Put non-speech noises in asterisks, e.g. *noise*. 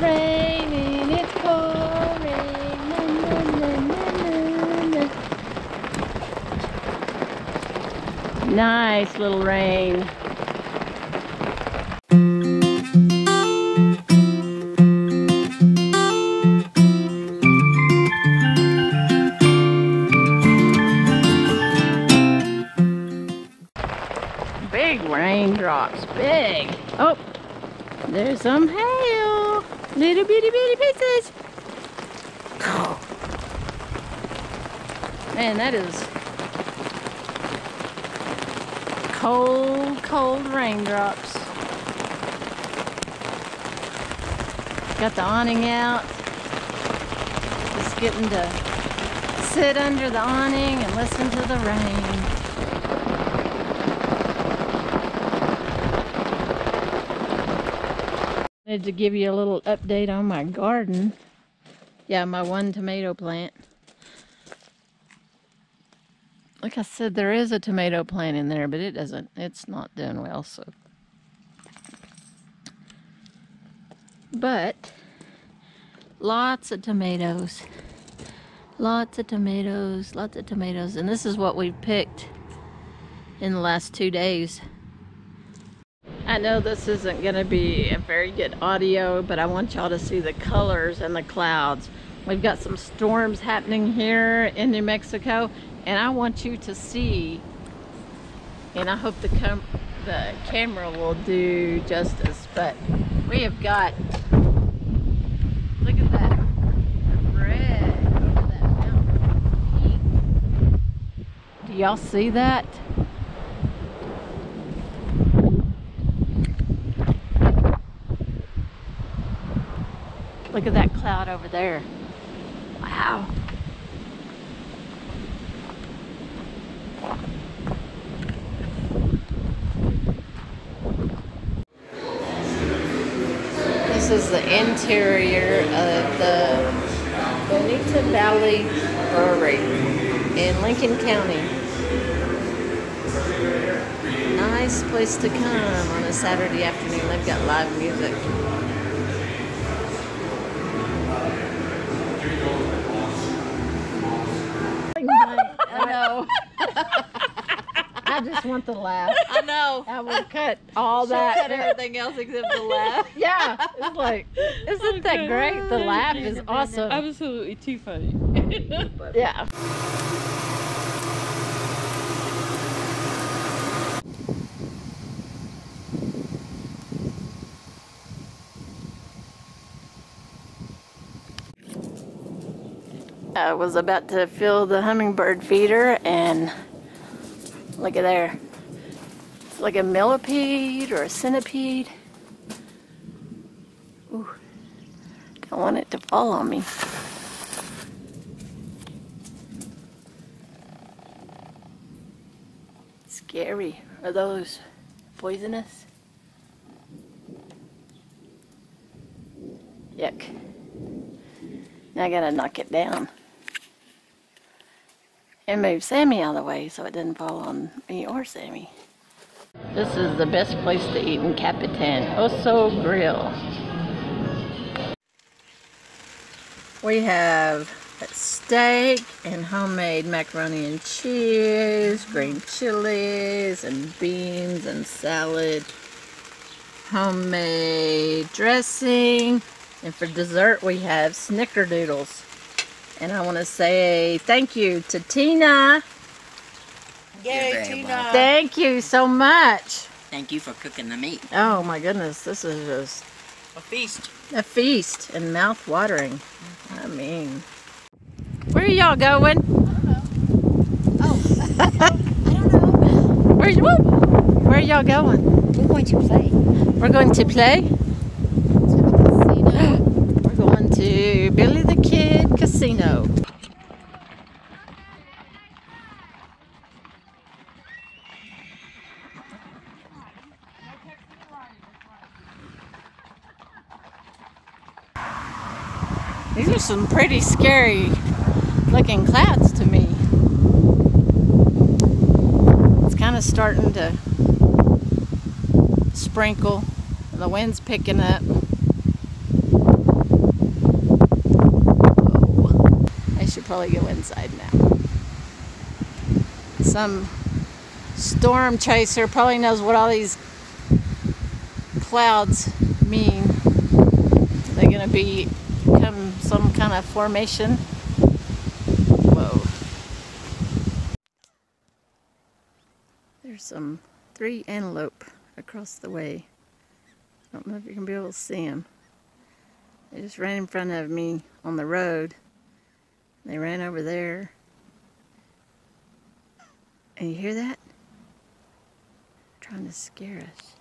raining, it's pouring. Na, na, na, na, na, na. Nice little rain. Big raindrops, big. Oh, there's some hail. Little bitty bitty pieces. Man, that is cold, cold raindrops. Got the awning out. Just getting to sit under the awning and listen to the rain. Wanted to give you a little update on my garden. Yeah, my one tomato plant. Like I said, there is a tomato plant in there, but it doesn't, it's not doing well, so. But, lots of tomatoes. Lots of tomatoes, lots of tomatoes. And this is what we've picked in the last two days. I know this isn't going to be a very good audio, but I want y'all to see the colors and the clouds. We've got some storms happening here in New Mexico, and I want you to see, and I hope the, the camera will do justice, but we have got, look at that red over that mountain. Do y'all see that? Look at that cloud over there. Wow. This is the interior of the Bonito Valley Brewery in Lincoln County. Nice place to come on a Saturday afternoon. They've got live music. I just want the laugh. I know. I will cut all that. Cut everything else except the laugh. *laughs* Yeah, it's like, isn't that great? The laugh is awesome. Absolutely too funny. *laughs* Yeah. I was about to fill the hummingbird feeder and look at there. It's like a millipede or a centipede. Ooh, don't want it to fall on me. Scary. Are those poisonous? Yuck. Now I gotta knock it down. And move Sammy out of the way so it didn't fall on me or Sammy. This is the best place to eat in Capitan. Oso Grill. We have steak and homemade macaroni and cheese, green chilies and beans and salad, homemade dressing, and for dessert we have snickerdoodles. And I want to say thank you to Tina. Yay, Tina. welcome. Thank you so much. Thank you for cooking the meat. Oh my goodness, this is just A feast. a feast and mouth watering. I mean, where are y'all going? I don't know. *laughs* Oh, I don't know. Where, whoop, where are y'all going? We're going to play. We're going to play. To Billy the Kid Casino. These are some pretty scary looking clouds to me. It's kind of starting to sprinkle. The wind's picking up. Probably go inside now. Some storm chaser probably knows what all these clouds mean. They're gonna be come some kind of formation. Whoa. There's some three antelope across the way. I don't know if you can be able to see them. They just ran in front of me on the road. They ran over there. And you hear that? Trying to scare us.